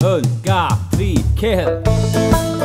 Hun, ga, tri, kill.